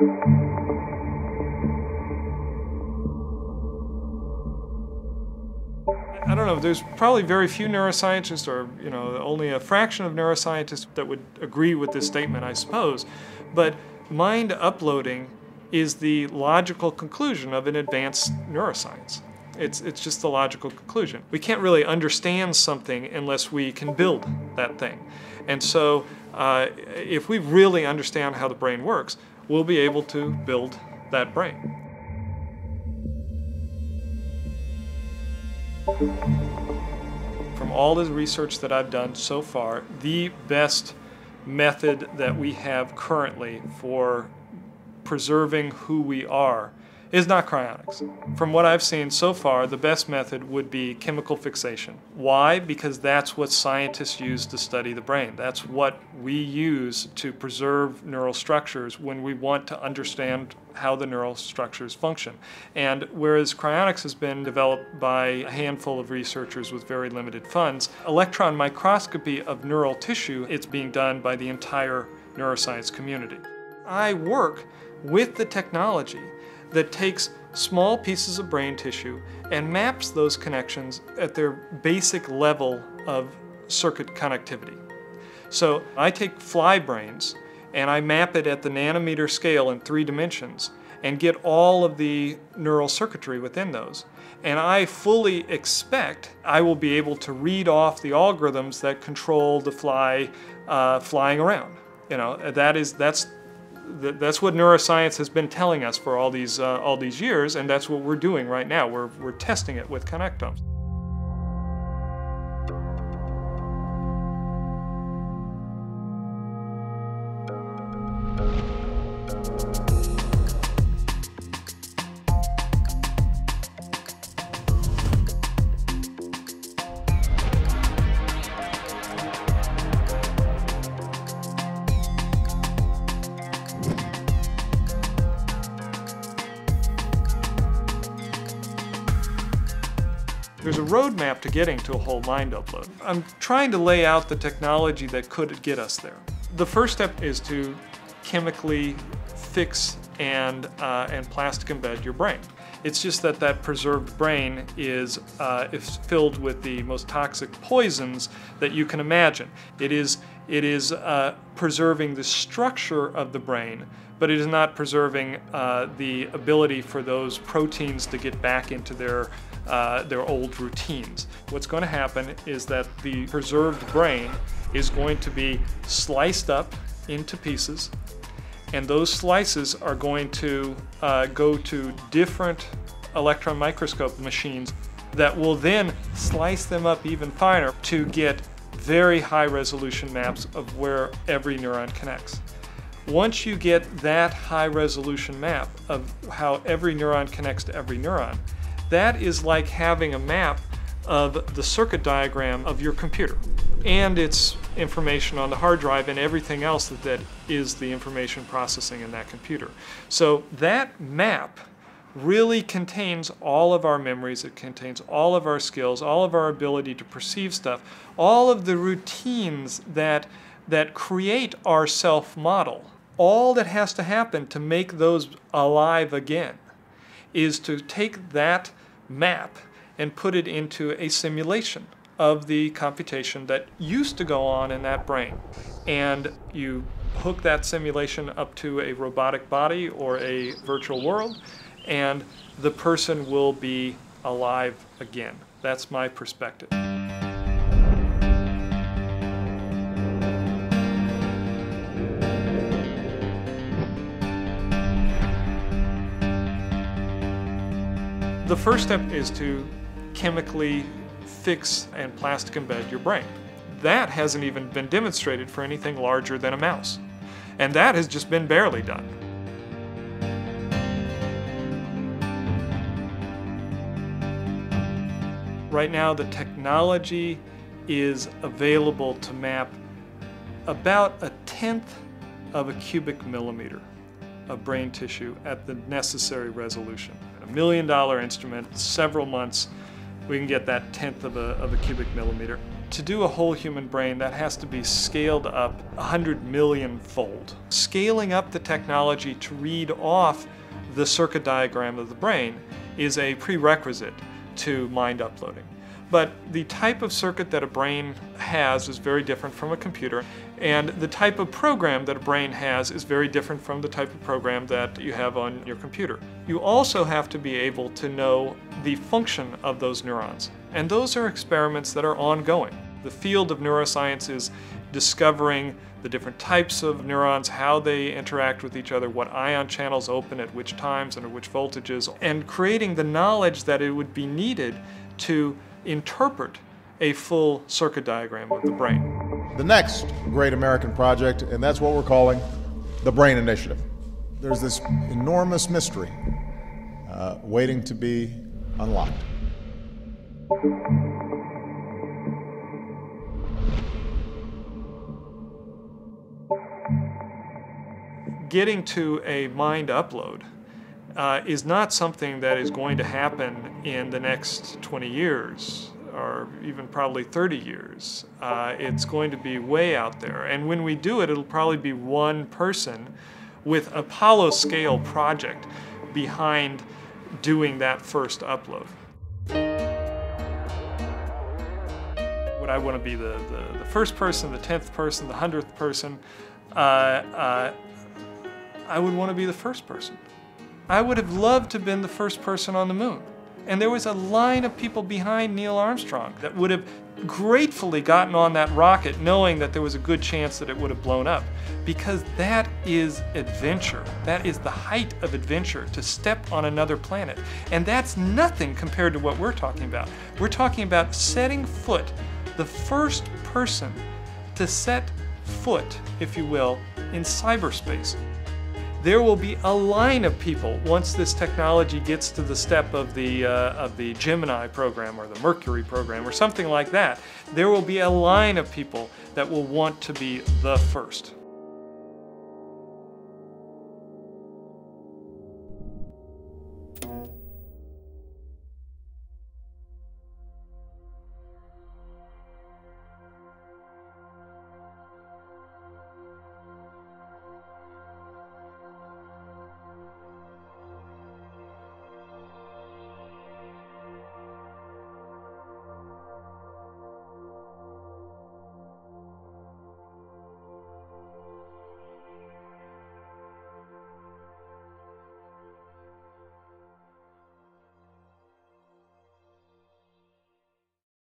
I don't know, there's probably very few neuroscientists, or you know, only a fraction of neuroscientists that would agree with this statement, I suppose. But mind uploading is the logical conclusion of an advanced neuroscience. It's, it's just the logical conclusion. We can't really understand something unless we can build that thing. And so, uh, if we really understand how the brain works, we'll be able to build that brain. From all the research that I've done so far, the best method that we have currently for preserving who we are is not cryonics. From what I've seen so far, the best method would be chemical fixation. Why? Because that's what scientists use to study the brain. That's what we use to preserve neural structures when we want to understand how the neural structures function. And whereas cryonics has been developed by a handful of researchers with very limited funds, electron microscopy of neural tissue, it's being done by the entire neuroscience community. I work with the technology that takes small pieces of brain tissue and maps those connections at their basic level of circuit connectivity. So I take fly brains and I map it at the nanometer scale in three dimensions and get all of the neural circuitry within those. And I fully expect I will be able to read off the algorithms that control the fly uh, flying around. You know, that is, that's that's what neuroscience has been telling us for all these, uh, all these years, and that's what we're doing right now. We're, we're testing it with connectomes. There's a roadmap to getting to a whole mind upload. I'm trying to lay out the technology that could get us there. The first step is to chemically fix and, uh, and plastic embed your brain. It's just that that preserved brain is, uh, is filled with the most toxic poisons that you can imagine. It is, it is uh, preserving the structure of the brain, but it is not preserving uh, the ability for those proteins to get back into their uh, their old routines. What's going to happen is that the preserved brain is going to be sliced up into pieces, and those slices are going to uh, go to different electron microscope machines that will then slice them up even finer to get very high resolution maps of where every neuron connects. Once you get that high resolution map of how every neuron connects to every neuron, that is like having a map of the circuit diagram of your computer and its information on the hard drive and everything else that, that is the information processing in that computer. So that map really contains all of our memories, it contains all of our skills, all of our ability to perceive stuff, all of the routines that, that create our self-model. All that has to happen to make those alive again is to take that map and put it into a simulation of the computation that used to go on in that brain. And you hook that simulation up to a robotic body or a virtual world, and the person will be alive again. That's my perspective. The first step is to chemically fix and plastic embed your brain. That hasn't even been demonstrated for anything larger than a mouse. And that has just been barely done. Right now, the technology is available to map about a tenth of a cubic millimeter of brain tissue at the necessary resolution A million dollar instrument, several months, we can get that tenth of a, of a cubic millimeter. to do a whole human brain, that has to be scaled up 100 million fold. Scaling up the technology to read off the circuit diagram of the brain is a prerequisite to mind uploading. But the type of circuit that a brain has is very different from a computer, and the type of program that a brain has is very different from the type of program that you have on your computer. You also have to be able to know the function of those neurons, and those are experiments that are ongoing. The field of neuroscience is discovering the different types of neurons, how they interact with each other, what ion channels open at which times and at which voltages, and creating the knowledge that it would be needed to interpret a full circuit diagram of the brain. The next great American project, and that's what we're calling the Brain Initiative. There's this enormous mystery uh, waiting to be unlocked. Getting to a mind upload uh, is not something that is going to happen in the next 20 years or even probably 30 years. Uh, it's going to be way out there. And when we do it, it'll probably be one person with Apollo scale project behind doing that first upload. Would I want to be the, the, the first person, the 10th person, the 100th person? Uh, uh, I would want to be the first person. I would have loved to have been the first person on the moon. And there was a line of people behind Neil Armstrong that would have gratefully gotten on that rocket knowing that there was a good chance that it would have blown up. Because that is adventure. That is the height of adventure, to step on another planet. And that's nothing compared to what we're talking about. We're talking about setting foot, the first person to set foot, if you will, in cyberspace there will be a line of people once this technology gets to the step of the, uh, of the Gemini program or the Mercury program or something like that. There will be a line of people that will want to be the first.